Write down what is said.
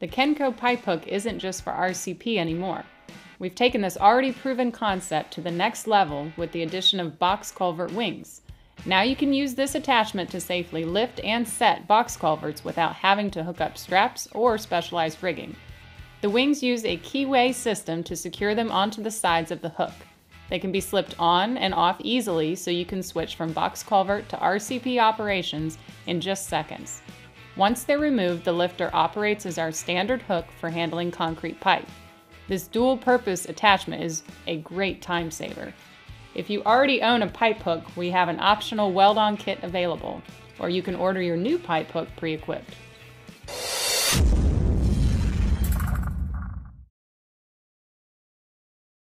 The Kenco pipe hook isn't just for RCP anymore. We've taken this already proven concept to the next level with the addition of box culvert wings. Now you can use this attachment to safely lift and set box culverts without having to hook up straps or specialized rigging. The wings use a keyway system to secure them onto the sides of the hook. They can be slipped on and off easily so you can switch from box culvert to RCP operations in just seconds. Once they're removed, the lifter operates as our standard hook for handling concrete pipe. This dual purpose attachment is a great time saver. If you already own a pipe hook, we have an optional weld on kit available, or you can order your new pipe hook pre equipped.